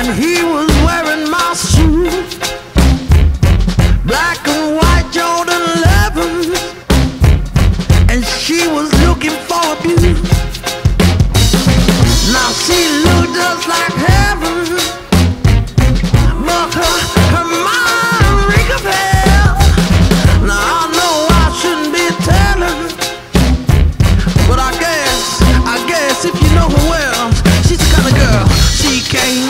and he was wearing my shoe. Black and white Jordan 11, and she was looking for abuse. Now she looked just like heaven, but her, her mind reek of hell. Now I know I shouldn't be telling, but I guess, I guess if you know her well, she's the kind of girl she came.